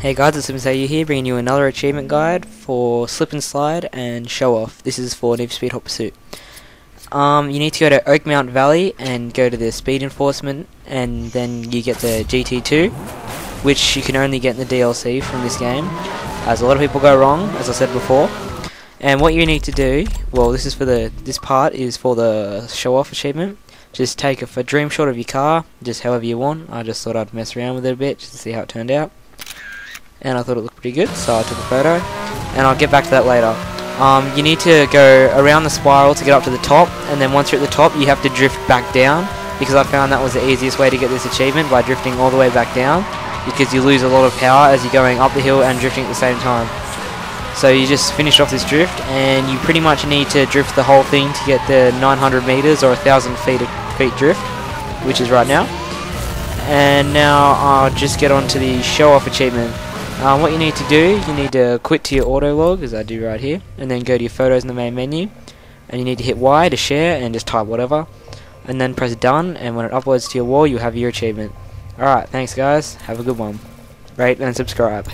Hey guys, it's Simsayu here, bringing you another achievement guide for Slip and Slide and Show Off. This is for Need for Speed Hot Pursuit. Um, you need to go to Oakmount Valley and go to the Speed Enforcement, and then you get the GT2, which you can only get in the DLC from this game, as a lot of people go wrong, as I said before. And what you need to do, well, this is for the this part is for the Show Off achievement. Just take a, a dream shot of your car, just however you want. I just thought I'd mess around with it a bit just to see how it turned out and I thought it looked pretty good, so I took a photo, and I'll get back to that later. Um, you need to go around the spiral to get up to the top, and then once you're at the top, you have to drift back down, because I found that was the easiest way to get this achievement, by drifting all the way back down, because you lose a lot of power as you're going up the hill and drifting at the same time. So you just finish off this drift, and you pretty much need to drift the whole thing to get the 900 meters or 1,000 feet, feet drift, which is right now. And now I'll just get on to the show off achievement. Um, what you need to do, you need to quit to your Autolog, as I do right here, and then go to your photos in the main menu, and you need to hit Y to share and just type whatever, and then press done, and when it uploads to your wall, you have your achievement. Alright, thanks guys, have a good one. Rate and subscribe.